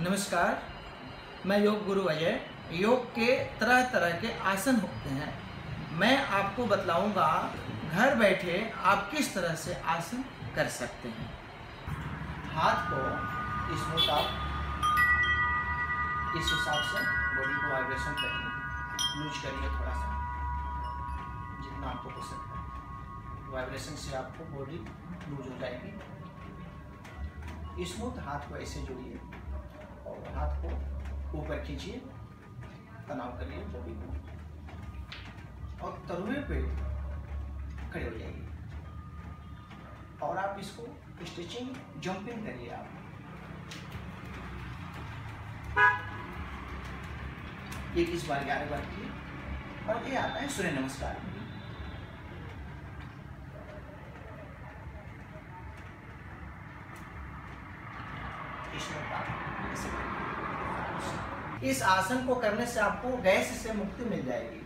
नमस्कार, मैं योग गुरु अजय, योग के तरह तरह के आसन होते हैं। मैं आपको बतलाऊँगा, घर बैठे आप किस तरह से आसन कर सकते हैं। हाथ को इसमें आप इस हिसाब से बॉडी को वाइब्रेशन करिए। लूज करिए थोड़ा सा जितना आपको पसंद है। वाइब्रेशन से आपको बॉडी लूज हो जाएगी। स्मूथ हाथ को ऐसे जोड़िए। और हाथ को ऊपर खींचिए, तनाव करिए को और तरुए पे खड़े हो जाइए। और आप इसको स्टिचिंग जंपिंग करिए आप। एक इस बार ग्यारह बार किए और ये आता है सूर्य नमस्कार। इस आसन को करने से आपको गैस से मुक्ति मिल जाएगी।